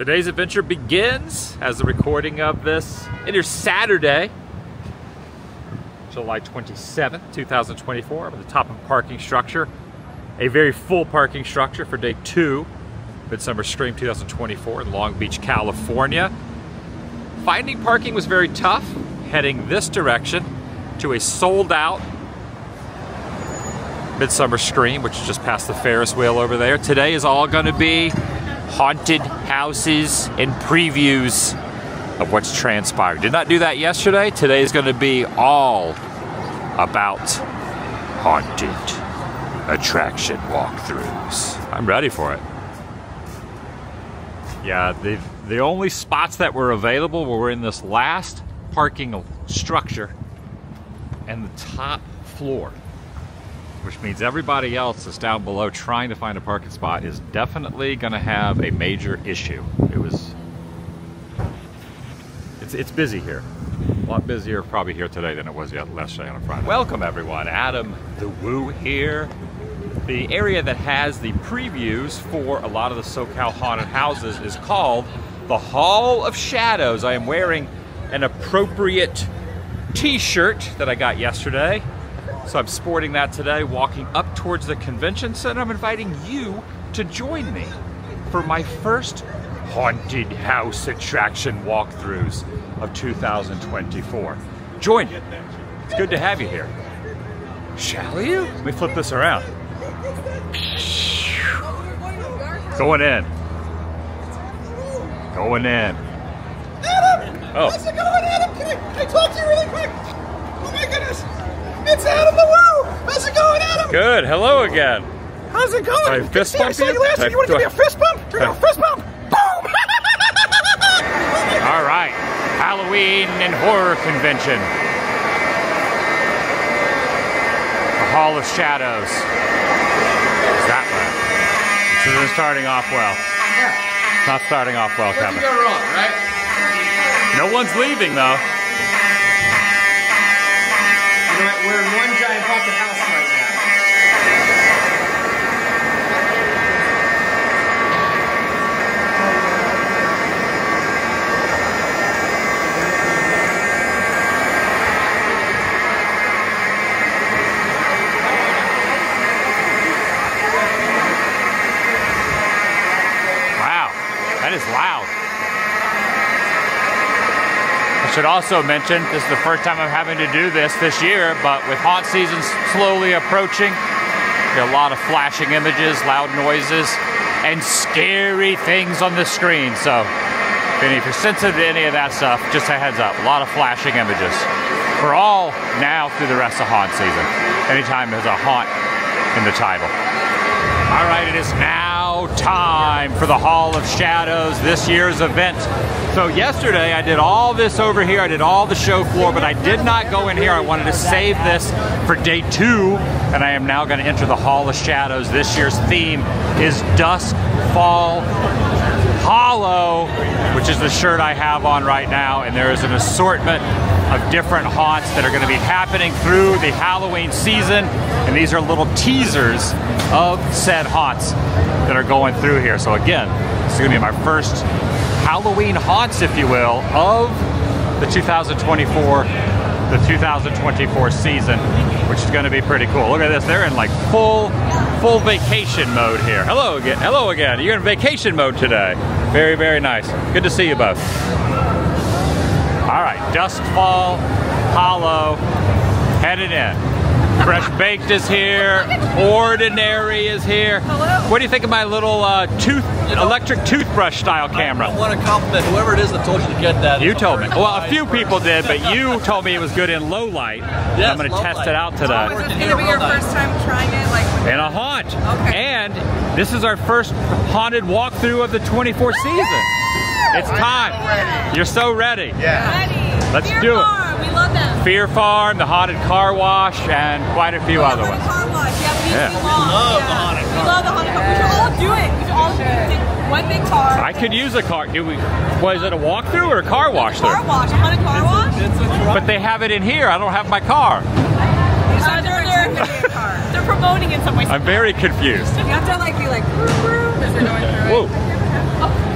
Today's adventure begins as the recording of this. It is Saturday, July 27th, 2024. I'm at the top of a parking structure, a very full parking structure for day two, Midsummer Scream 2024 in Long Beach, California. Finding parking was very tough, heading this direction to a sold out Midsummer Scream, which is just past the Ferris wheel over there. Today is all going to be haunted houses and previews of what's transpired. Did not do that yesterday. Today is going to be all about haunted attraction walkthroughs. I'm ready for it. Yeah, the the only spots that were available were in this last parking structure and the top floor which means everybody else that's down below trying to find a parking spot is definitely going to have a major issue. It was, it's, it's busy here. A lot busier probably here today than it was yesterday on a Friday. Welcome everyone, Adam the Woo here. The area that has the previews for a lot of the SoCal haunted houses is called the Hall of Shadows. I am wearing an appropriate t-shirt that I got yesterday. So I'm sporting that today, walking up towards the convention center. I'm inviting you to join me for my first haunted house attraction walkthroughs of 2024. Join me. It's good to have you here. Shall you? Let me flip this around. Going in. Going in. Adam! Oh. How's it going, Adam? Can I, can I talk to you really quick? Oh my goodness! It's Adam the Woo! How's it going, Adam? Good. Hello again. How's it going? I fist See, I bump saw you? you last I- You want to give me a fist bump? You're gonna I- fist bump. Boom! All right, Halloween and horror convention. The Hall of Shadows. Is that way? This isn't starting off well. Not starting off well, Kevin. go wrong, right? No one's leaving though. We're in one giant haunted house now. Wow, that is loud. Should also mention this is the first time I'm having to do this this year, but with haunt season slowly approaching, a lot of flashing images, loud noises, and scary things on the screen. So, if you're sensitive to any of that stuff, just a heads up. A lot of flashing images. We're all now through the rest of haunt season. Anytime there's a haunt in the title. All right, it is now time for the Hall of Shadows, this year's event. So yesterday I did all this over here, I did all the show floor, but I did not go in here. I wanted to save this for day two, and I am now gonna enter the Hall of Shadows. This year's theme is Dusk Fall Hollow, which is the shirt I have on right now, and there is an assortment of different haunts that are going to be happening through the Halloween season, and these are little teasers of said haunts that are going through here. So again, this is going to be my first Halloween haunts, if you will, of the 2024 the 2024 season, which is going to be pretty cool. Look at this; they're in like full, full vacation mode here. Hello again. Hello again. You're in vacation mode today. Very, very nice. Good to see you both. All right, Duskfall Hollow, headed in. Fresh Baked is here. Ordinary is here. Hello. What do you think of my little uh, tooth, electric toothbrush style camera? I want to compliment whoever it is that told you to get that. You told me. Well, a few person. people did, but you told me it was good in low light. Yes, I'm going to test light. it out Oh, today. is Is it this gonna be your first time trying it? Like, In a haunt. Okay. And this is our first haunted walkthrough of the 24 season. It's time. You're so ready. ready? Let's Fear do it. Farm, We love them. Fear Farm, the haunted car wash, and quite a few other ones. Car wash. Yeah, we, Yeah. we love, love yeah. the haunted We love the haunted car. We should all do it. We should all do one big car. I could use a car. Do we? Was it a walkthrough or a car wash car there? wash. A haunted car wash. It's a truck. But they have it in here. I don't have my car. Uh, they're, they're, they're promoting in some way. I'm very confused. You have to like be like, as they're going through Whoa.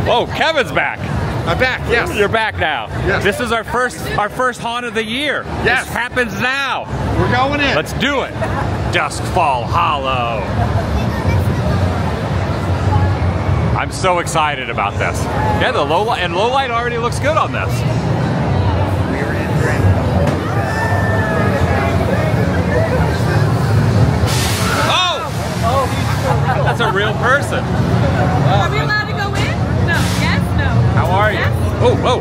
Oh, Kevin's back. I'm back, yes. You're back now. Yes. This is our first our first haunt of the year. Yes. This happens now. We're going in. Let's do it. Duskfall Hollow. I'm so excited about this. Yeah, the low light and low light already looks good on this. Oh! That's a real person. Are are you? Yes? Oh, whoa.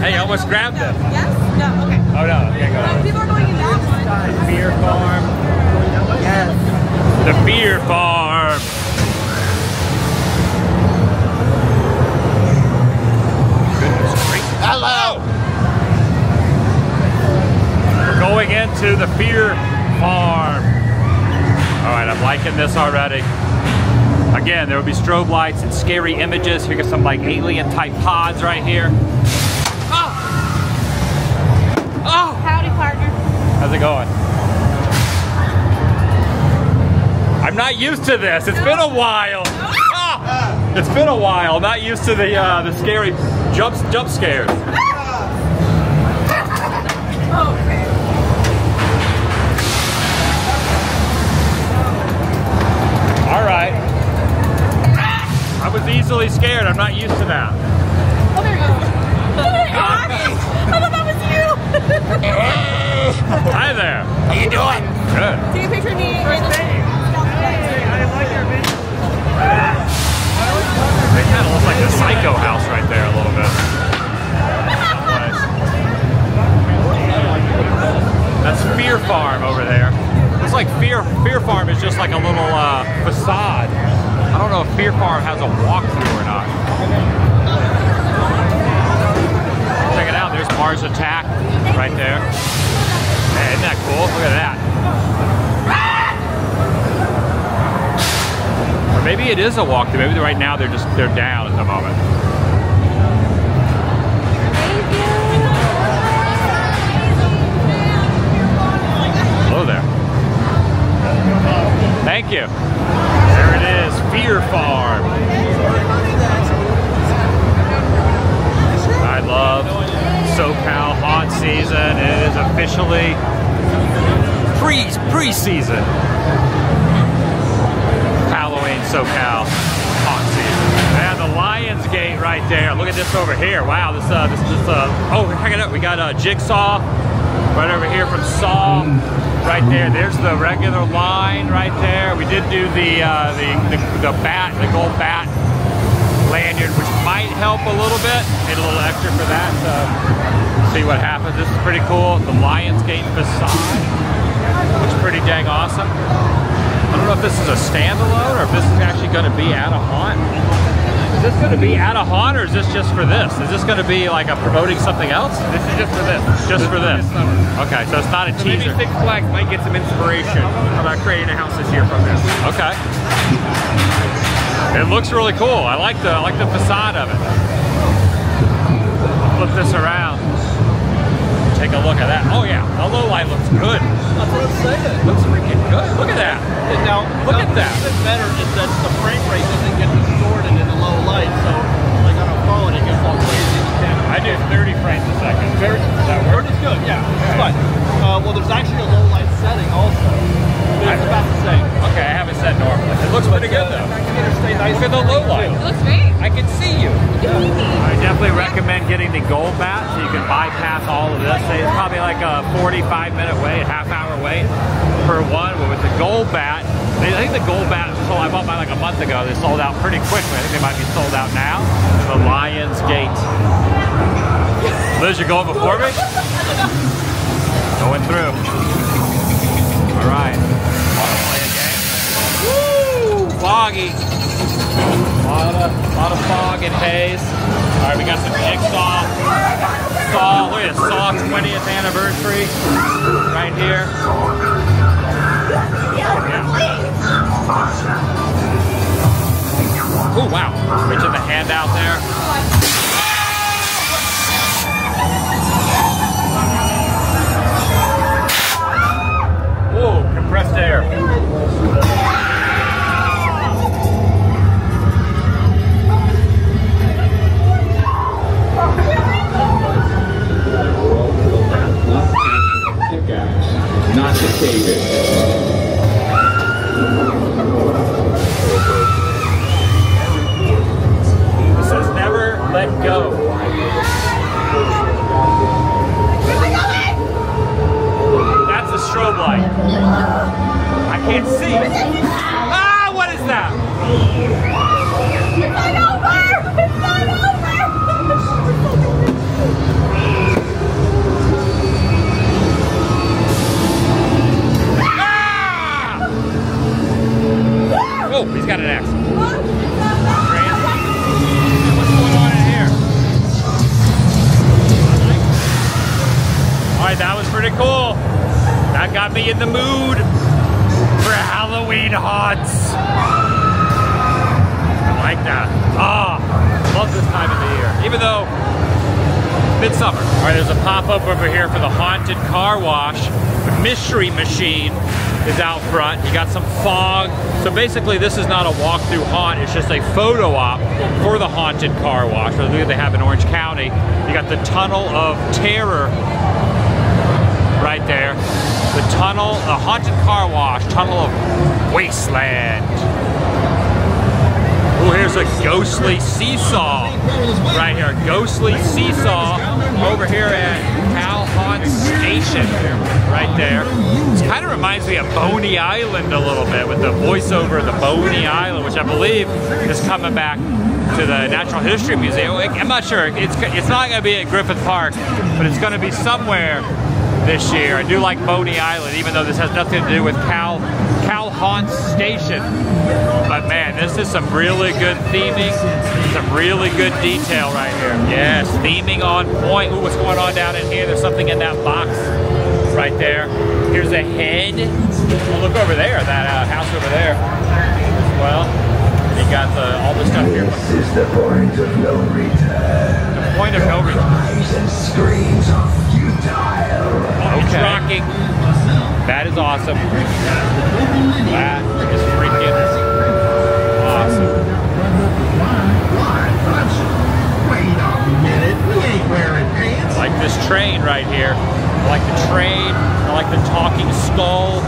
Hey, allowed you almost grabbed in? it. No. Yes? No. Okay. Oh no, can't go. No, people are going in that one. Fear Farm. Yes. The Fear Farm. Goodness gracious. Hello. Oh! We're going into the Fear Farm. All right, I'm liking this already. Again, there will be strobe lights and scary images. Here got some like alien type pods right here. Oh! Oh! Howdy, partner. How's it going? I'm not used to this. It's been a while. Ah! It's been a while. Not used to the uh, the scary jump jump scares. easily scared. I'm not used to that. Oh, there you go. Oh, there you go. I thought that was you. Hi there. How you doing? Good. Take a picture of me. They kind of look like the Psycho house right there a little bit. That's Fear Farm over there. It's like Fear Fear Farm is just like a little uh, facade. I don't know Fear Farm has a walkthrough or not. Check it out. There's Mars Attack right there. Hey, isn't that cool? Look at that. Or maybe it is a walkthrough. Maybe right now they're just they're down at the moment. Hello there. Thank you. Fear Farm. I love SoCal haunt season. It is officially pre pre-season. Halloween SoCal haunt season. And the Lionsgate right there. Look at this over here. Wow, this uh this this uh oh check it out. We got a jigsaw right over here from Saw. Right there. There's the regular line right there. We did do the uh the, the the bat, the gold bat lanyard, which might help a little bit. Need a little extra for that. So see what happens. This is pretty cool. The Lionsgate facade looks pretty dang awesome. I don't know if this is a standalone or if this is actually going to be at a haunt. Is this going to be at a haunt or is this just for this? Is this going to be like a promoting something else? This is just for this. Just for this. This. Okay, so it's not a So maybe. Six Flags might get some inspiration about creating a house this year from this. Okay. It looks really cool. I like the I like the facade of it. Flip this around. Take a look at that. Oh yeah, the low light looks good. That's what I'm saying. Looks freaking good. Look at that. Now, Look now, at that. Even better is that the frame rate doesn't get So, like on a phone, it gets all crazy. I do 30 frames a second. Very, that Word work? is good, yeah. But, uh, well, there's actually a low light setting also. It's about the same. Okay, I have it set normally. It looks pretty good though. Stay nice Look at the low light. It looks great. I can see you. I definitely recommend getting the gold bat so you can bypass all of this. It's probably like a 45 minute wait, half hour wait per one. But with the gold bat, I think the gold bat sold. I bought mine like a month ago. They sold out pretty quickly. I think they might be sold out now. The Lionsgate. Liz, you're going before me? Going through. All right. Woo! Foggy. A lot of, lot of fog and haze. All right, we got some jigsaw. Saw, look at this, Saw 20th anniversary right here. In the mood for Halloween haunts. I like that. Ah, love this time of the year. Even though midsummer. All right, there's a pop-up over here for the haunted car wash. The mystery machine is out front. You got some fog. So basically, this is not a walk-through haunt. It's just a photo op for the haunted car wash. Believe they have in Orange County. You got the Tunnel of Terror right there. The tunnel, the haunted car wash, tunnel of wasteland. Oh, here's a ghostly seesaw right here. Ghostly seesaw over here at Cal Haunt Station right there. It kind of reminds me of Boney Island a little bit with the voiceover of the Boney Island, which I believe is coming back to the Natural History Museum. I'm not sure. It's, it's not going to be at Griffith Park, but it's going to be somewhere this year. I do like Boney Island, even though this has nothing to do with Cal Cal Haunt Station. But man, this is some really good theming, some really good detail right here. Yes, theming on point. Ooh, what's going on down in here? There's something in that box right there. Here's a head. Oh, look over there, that uh, house over there as well. You got the, all the stuff here. This is the point of no return. The point of no return. Cries and screams are futile. It's rocking. That is awesome. That is freaking awesome. Wait a minute, we ain't wearing pants. I like this train right here. I like the train. I like the talking skull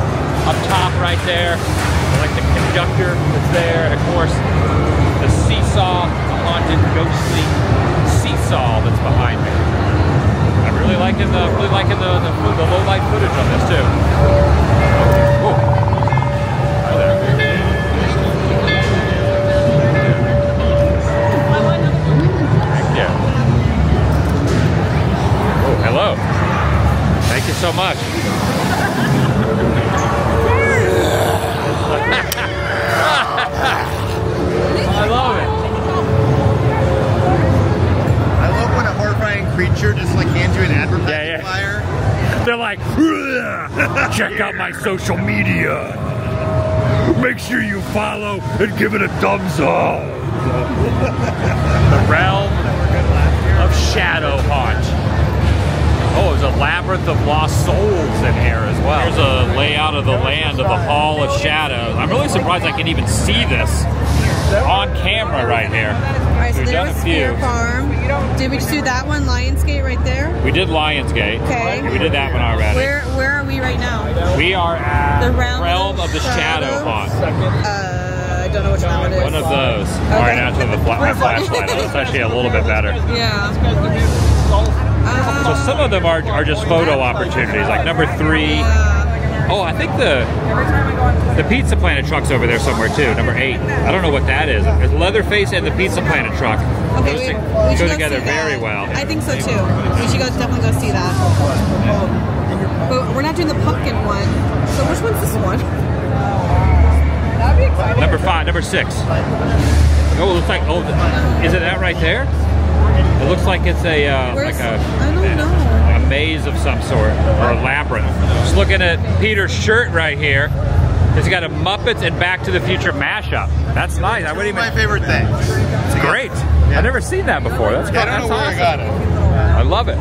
up top right there. I like the conductor that's there. And of course, the seesaw, the haunted, ghostly seesaw that's behind me. Really liking the really liking the, the, the low light footage on this too. Oh. Hi there. Thank. Oh, hello. Thank you so much. Check out my social media. Make sure you follow and give it a thumbs up. the realm of Shadow Haunt. Oh, there's a labyrinth of lost souls in here as well. Here's a layout of the land of the Hall of Shadows. I'm really surprised I can even see this on camera right here. All right, so We've there done was a few. Fear Farm. Did we just do that one, Lionsgate, right there? We did Lionsgate. Okay. We did that one already. Where Where are we right now? We are at The Realm of the Shadow Shadow. Haunt. Uh, I don't know which one it is. One of those. All right, now to the fla- my flashlight. That's actually a little bit better. Yeah. So Uh, some of them are, are just photo opportunities, like number three. Oh, I think the the Pizza Planet truck's over there somewhere too. Number eight. I don't know what that is. It's Leatherface and the Pizza Planet truck. okay, Those we, we should go go together very well. I think so too. We should go definitely go see that. But we're not doing the pumpkin one. So which one's this one? That'd be exciting. Number five, number six. Oh, it looks like oh, is it that right there? It looks like it's a uh, Where's- like a I don't know. Maze of some sort or a labyrinth. Just looking at Peter's shirt right here. It's got a Muppets and Back to the Future mashup. That's nice. I wouldn't even. my favorite things. It's great. I've never seen that before. That's, I don't that's know where awesome. I got it. I love it.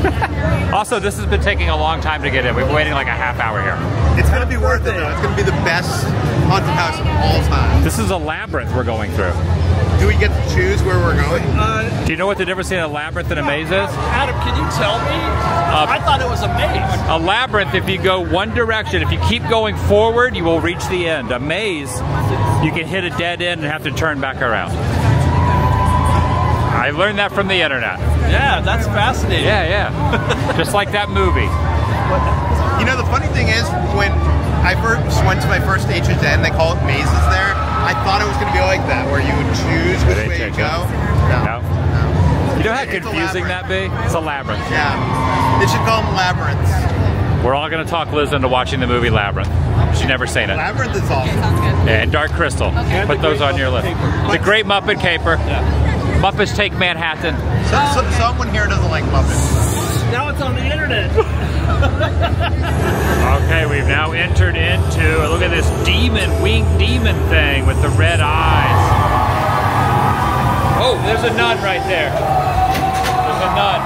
also, this has been taking a long time to get in. We've been waiting like a half hour here. It's gonna be worth it though. It's gonna be the best haunted house of all time. This is a labyrinth we're going through. Do we get to choose where we're going? Uh, Do you know what the difference between a labyrinth and a maze is? Adam, can you tell me? Uh, I thought it was a maze. A labyrinth, if you go one direction, if you keep going forward, you will reach the end. A maze, you can hit a dead end and have to turn back around. I learned that from the internet. Yeah, that's fascinating. Yeah, yeah. Just like that movie. You know, the funny thing is, when I first went to my first HHN, they call it mazes there. I thought it was going to be like that, where you would choose which way you go. No. You know how It's confusing that be? It's a labyrinth. Yeah. They should call them labyrinths. We're all going to talk Liz into watching the movie Labyrinth. She's never seen it. Labyrinth is awesome. Sounds good. And Dark Crystal. And Put those on your list. Muppet Caper. The Great Muppet Caper. Muppets Take Manhattan. So, so, someone here doesn't like Muppets. Now it's on the internet. Okay, we've now entered into, look at this demon, winged demon thing with the red eyes. Oh, there's a nun right there. There's a nun.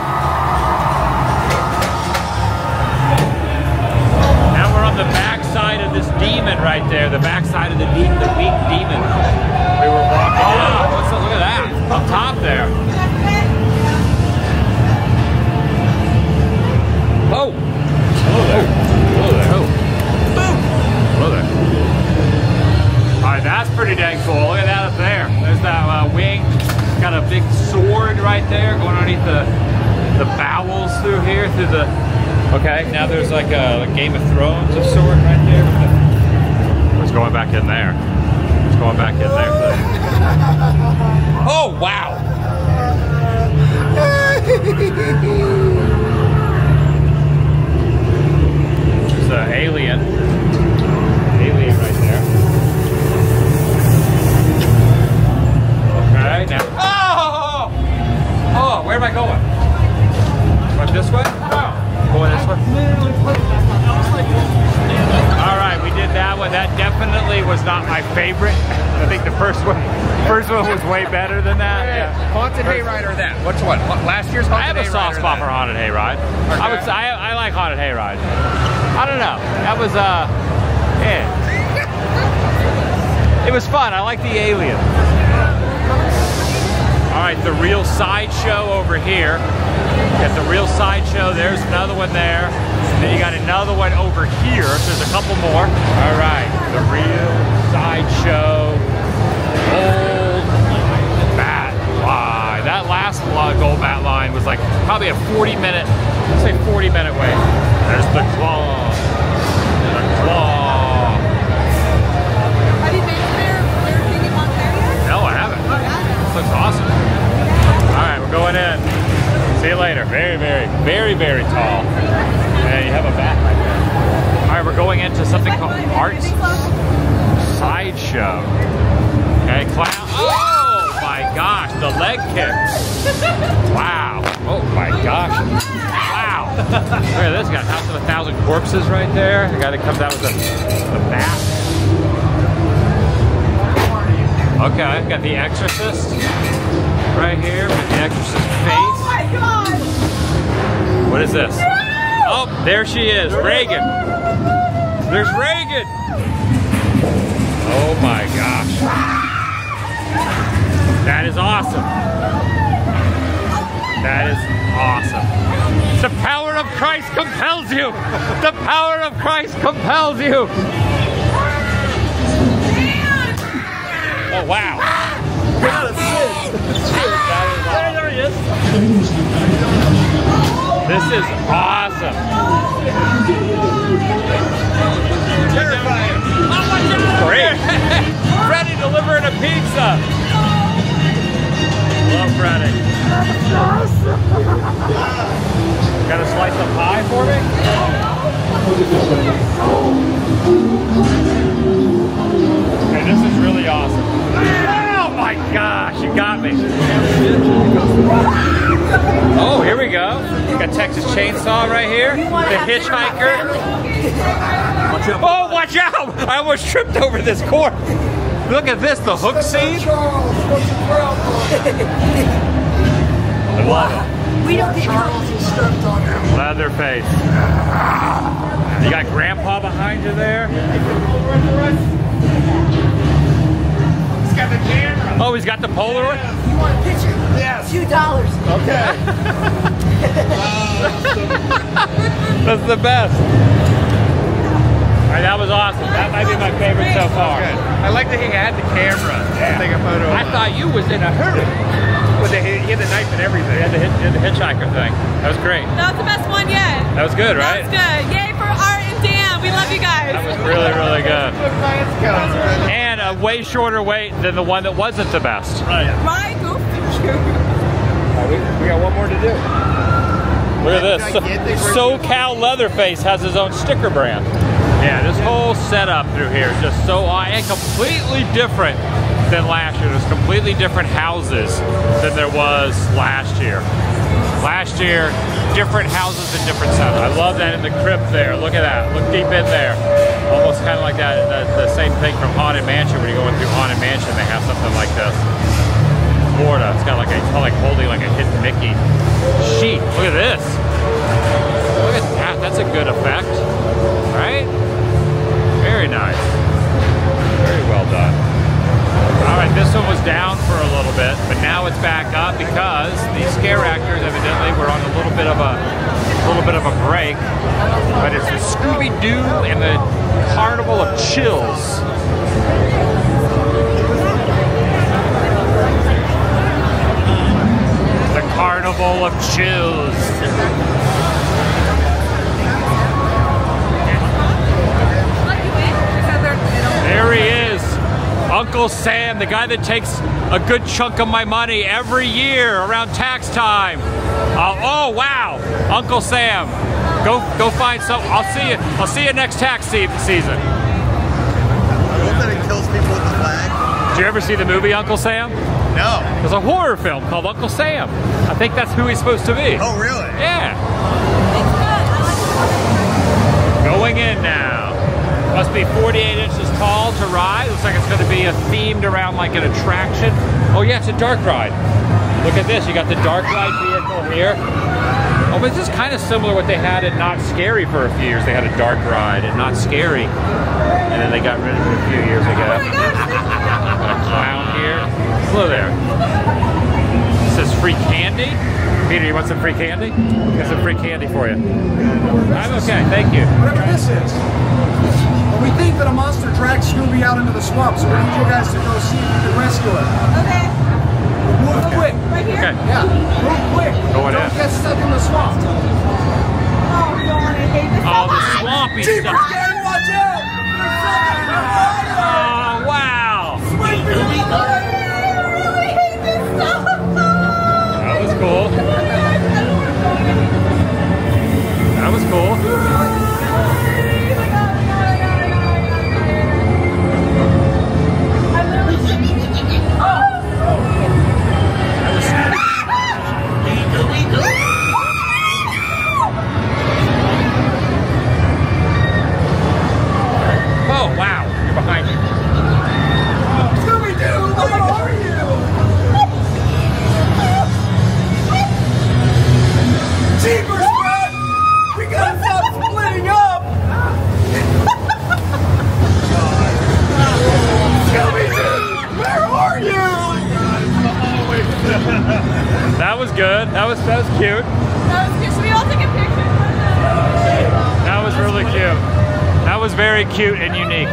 Now we're on the backside of this demon right there, the backside of the de- the weak demon. We were walking. Oh, what's the, look at that up top there. Oh, hello there. Hello there. Oh. Hello there. All right, that's pretty dang cool. Look at that up there. There's that uh, wing. Got a big sword right there going underneath the the bowels through here, through the. Okay, now there's like a, a Game of Thrones of sword right there. It's going back in there. It's going back in there. Oh wow! There's an alien. Alien right there. Okay, now. Oh! Oh, where am I going? Going this way? Oh. Going this way? All right, we did that one. That definitely was not my favorite. I think the first one, first one was way better than that. Yeah. Haunted Hayride or that? Which one? Last year's Haunted I Haunted have a soft Hayride spot that? for Haunted Hayride. I would say I, I like Haunted Hayride. I don't know. That was uh, yeah. It was fun. I like the alien. All right, the real sideshow over here. Got the real sideshow. There's another one there. Then you got another one over here. There's a couple more. All right, the real sideshow. Old bat line. That last gold bat line was like probably a 40 minute, let's say 40 minute wait. There's the claw. The claw. Have you been there? Thing in Montclair No, I oh, haven't. This looks awesome. All right, we're going in. See you later. Very, very, very, very tall. And you have a bat right there. All right, we're going into something called Arts Sideshow. Okay, clown. Oh my gosh, the leg kick. Wow. Oh my gosh. Wow. Look at this guy. House of a Thousand Corpses right there. The guy that comes out with the, the bat. Okay, I've got the Exorcist right here with the Exorcist face. Oh my god! What is this? There she is, Regan. There's Regan. Oh my gosh. That is awesome. That is awesome. The power of Christ compels you. The power of Christ compels you. Oh wow. That is awesome. This is awesome. Terrifying. Great. Freddy delivering a pizza. Love Freddy. Got a slice of pie for me? Okay, this is really awesome. Oh my gosh, you got me. Oh, here we go. Got Texas Chainsaw right here. The Hitchhiker. Oh, watch out! I almost tripped over this cord. Look at this, the hook scene. I love it. We don't get Leatherface. You got Grandpa behind you there. He's got the camera. Oh, he's got the Polaroid. You want a picture? Yes. Two dollars. Okay. That's the best. All right, that was awesome. That might be my favorite so far. Good. I like that he had the camera to take a photo. I of thought you was in a hurry. But they, he had a nice everything. We had the, hit, did the hitchhiker thing. That was great. That was the best one yet. That was good, right? That was good. Yay for Art and Dan. We love you guys. That was really, really good. And a way shorter wait than the one that wasn't the best. Right. Right? Go we, we got one more to do. Look at this. Gigantic SoCal Leatherface has his own sticker brand. Yeah, this whole setup through here is just so and completely different than last year. There's completely different houses than there was last year. Last year, different houses and different setup. I love that in the crypt there. Look at that. Look deep in there. Almost kind of like that, the, the same thing from Haunted Mansion when you're going through Haunted Mansion. They have something like this. Florida. It's got like a, like holding like a hidden Mickey sheet. Look at this. Look at that. That's a good effect, right? Very nice. Very well done. All right, this one was down for a little bit, but now it's back up because the scare actors evidently were on a little bit of a, little bit of a break. But it's the Scooby Doo and the Carnival of Chills. Carnival of Chills. There he is. Uncle Sam, the guy that takes a good chunk of my money every year around tax time. Uh, oh wow, Uncle Sam, go go find some. I'll see you. I'll see you next tax season. I hope that it kills people with the flag. Did you ever see the movie Uncle Sam? No. There's a horror film called Uncle Sam. I think that's who he's supposed to be. Oh, really? Yeah. Going in now. Must be 48 inches tall to ride. Looks like it's going to be a themed around like an attraction. Oh yeah, it's a dark ride. Look at this. You got the dark ride vehicle here. Oh, but this is kind of similar what they had at Knott's Scary for a few years. They had a dark ride at Knott's Scary, and then they got rid of it a few years ago. Got a clown here. Hello there. It says free candy. Peter, you want some free candy? Got some free candy for you. I'm okay, thank you. Whatever this is. But we think that a monster dragged Scooby out into the swamp, so we need you guys to go see if you can rescue it. Okay. Move quick. Right here? Okay. Yeah, move quick. Going Don't in. get stuck in the swamp. Oh, God, I hate this Oh, the swampy Jeepers, stuff. Daddy, watch out! Oh, wow. I really good. That was that was cute. That was cute. Should we all take a picture? That was really cute. That was very cute and unique.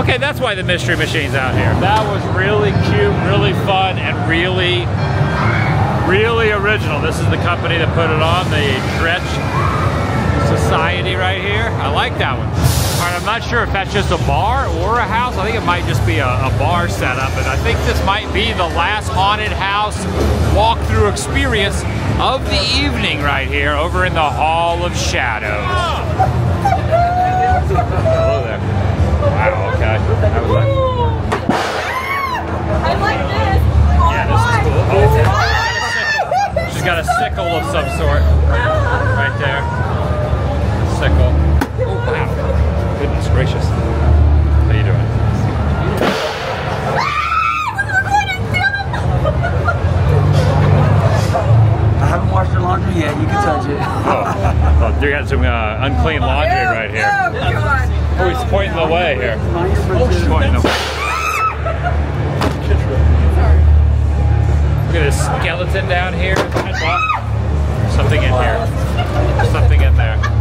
Okay, that's why the mystery machine's out here. That was really cute, really fun, and really, really original. This is the company that put it on, the Dretch Society right here. I like that one. All right, I'm not sure if that's just a bar or a house. I think it might just be a, a bar setup, and I think this might be the last haunted house walkthrough experience of the evening right here over in the Hall of Shadows. Hello there. Wow, okay. That was like, I like this. Yeah, this is cool. Oh, she's got a sickle of some sort right there. Sickle. Wow. Goodness gracious. How you doing? I haven't washed your laundry yet. You can touch it. Oh, oh you got some uh, unclean laundry right here. Oh, God. Oh, he's pointing the way here. Oh, he's pointing the way. Look at this skeleton down here. Something in here. Something in there.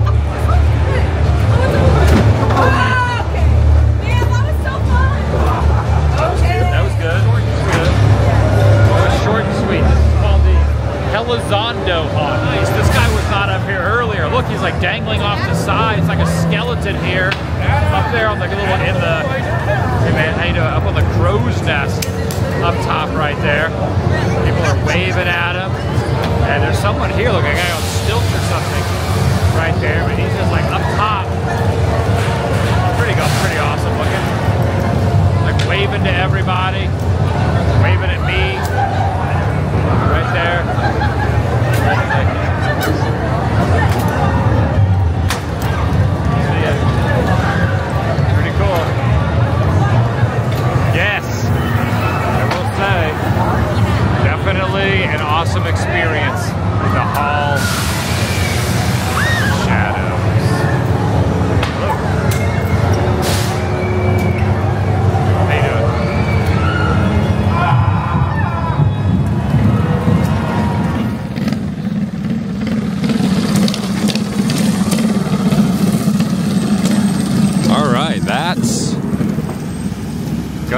Elizondo haunt. Nice. This guy was not up here earlier. Look, he's like dangling off the side. It's like a skeleton here. Up there on in the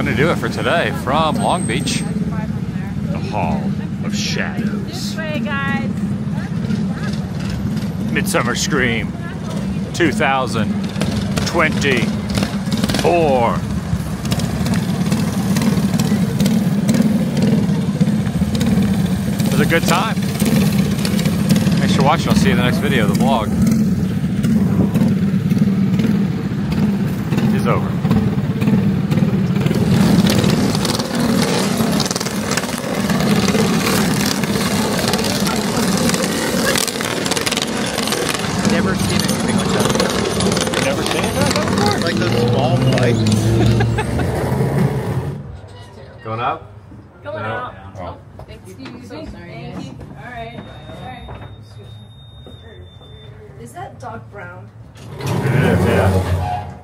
gonna do it for today from Long Beach, the Hall of Shadows. This way, guys. Midsummer Scream 2024. It was a good time. Thanks for watching. I'll see you in the next video. of The vlog is over. Never seen anything like that. Never seen that Like those small bikes. Going up? Going out. Oh. Excuse me. Thank you. All right. All right. Is that dog brown? It is, yeah.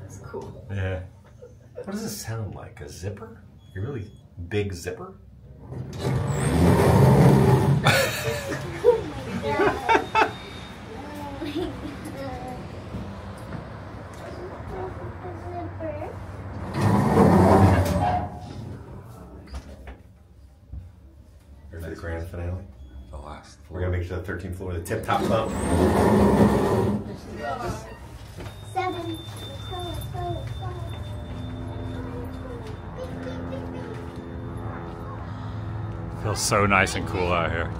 That's cool. Yeah. What does this sound like? A zipper? A really big zipper? Here's the grand finale. The last We're gonna make sure the 13th floor, the tip top bump. Seven. Feels so nice and cool out here.